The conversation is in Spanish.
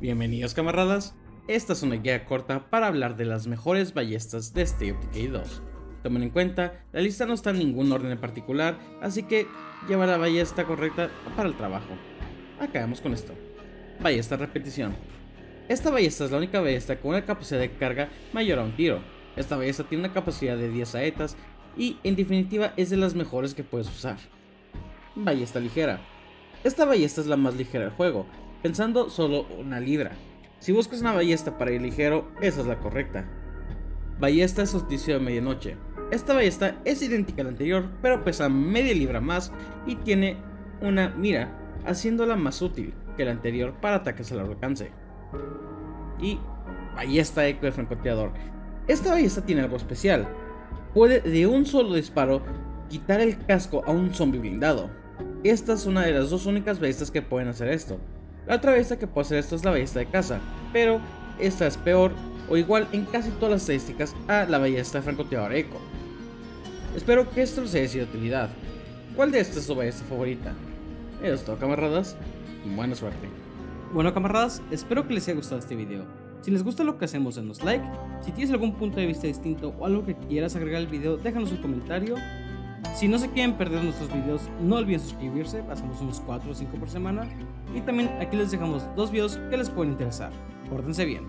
Bienvenidos camaradas, esta es una guía corta para hablar de las mejores ballestas de State of Decay 2. Tomen en cuenta, la lista no está en ningún orden en particular, así que lleva la ballesta correcta para el trabajo. Acabemos con esto. Ballesta repetición. Esta ballesta es la única ballesta con una capacidad de carga mayor a un tiro. Esta ballesta tiene una capacidad de 10 saetas y en definitiva es de las mejores que puedes usar. Ballesta ligera. Esta ballesta es la más ligera del juego, pensando solo una libra. Si buscas una ballesta para ir ligero, esa es la correcta. Ballesta solsticio de medianoche. Esta ballesta es idéntica a la anterior, pero pesa media libra más y tiene una mira, haciéndola más útil que la anterior para ataques a largo alcance. Y ballesta eco de francotirador. Esta ballesta tiene algo especial. Puede de un solo disparo quitar el casco a un zombie blindado. Esta es una de las dos únicas ballestas que pueden hacer esto. La otra ballesta que hacer esto es la ballesta de caza, pero esta es peor o igual en casi todas las estadísticas a la ballesta francotirador eco. Espero que esto les haya sido de utilidad. ¿Cuál de estas es su ballesta favorita? Eso es todo camaradas, buena suerte. Bueno camaradas, espero que les haya gustado este video. Si les gusta lo que hacemos, denos like. Si tienes algún punto de vista distinto o algo que quieras agregar al video, déjanos un comentario. Si no se quieren perder nuestros videos, no olviden suscribirse, hacemos unos 4 o 5 por semana. Y también aquí les dejamos dos videos que les pueden interesar. Pórtense bien.